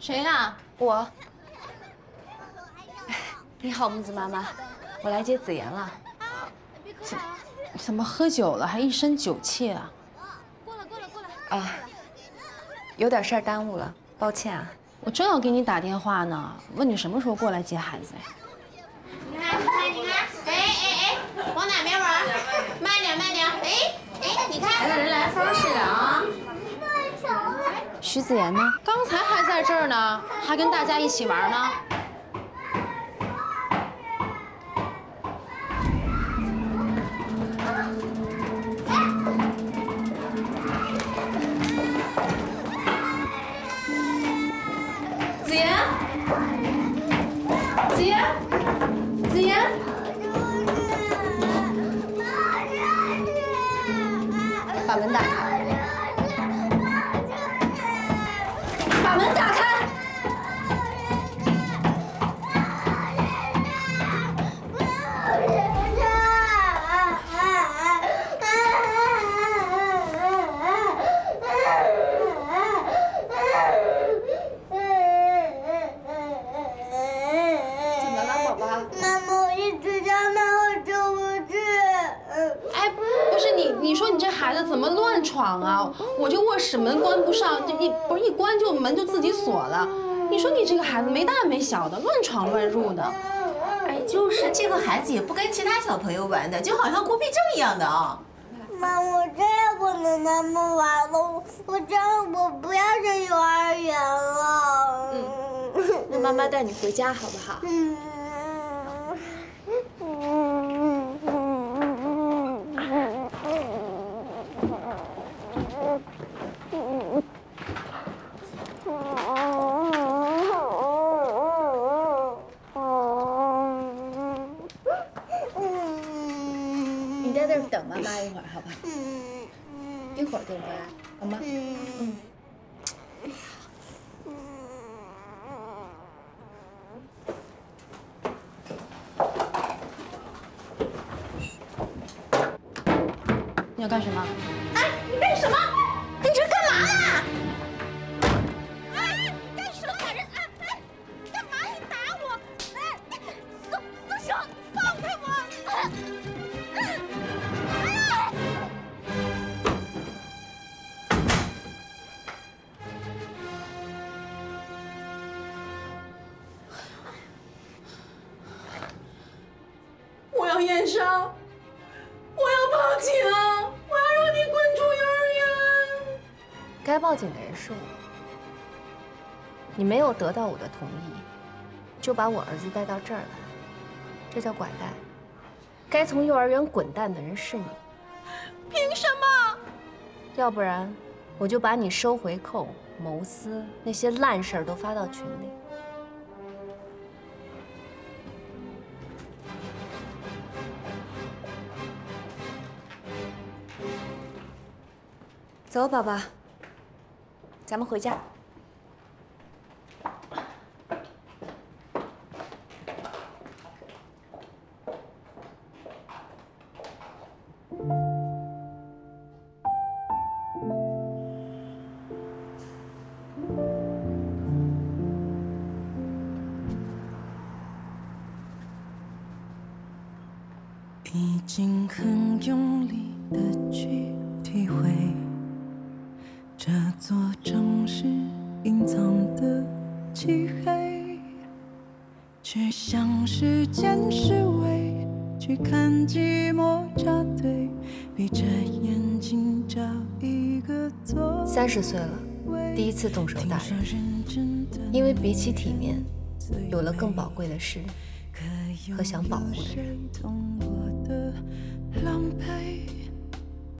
谁呀？我。你好，木子妈妈，我来接子妍了。怎怎么喝酒了，还一身酒气啊？过来，过来，过来。啊，有点事儿耽误了，抱歉啊。我正要给你打电话呢，问你什么时候过来接孩子呀？你看，你看，你看，哎哎哎，往哪边玩？慢点，慢点。哎哎，你看，来人来疯似的啊！徐子言呢？在这儿呢，还跟大家一起玩呢。们打是你，你说你这孩子怎么乱闯啊？我这卧室门关不上，这一不是一关就门就自己锁了。你说你这个孩子没大没小的，乱闯乱入的。哎，就是这个孩子也不跟其他小朋友玩的，就好像孤僻症一样的啊。妈，我再也不能那么玩了，我真我不要上幼儿园了。嗯那妈妈带你回家好不好？嗯。你在这儿等妈妈一会儿，好吧？一会儿就回来，好吗？嗯。你要干什么？哎，你干什么？我要验伤，我要报警，我要让你滚出幼儿园。该报警的人是我，你没有得到我的同意，就把我儿子带到这儿来，这叫拐带。该从幼儿园滚蛋的人是你，凭什么？要不然我就把你收回扣、谋私那些烂事儿都发到群里。走，宝宝，咱们回家。已经很用力的去体会这座城市隐藏的漆黑，去向时间示威，去看寂寞扎堆，闭着眼睛找一个座位。三十岁了，第一次动手打人，因为比起体面，有了更宝贵的事和想保护的人。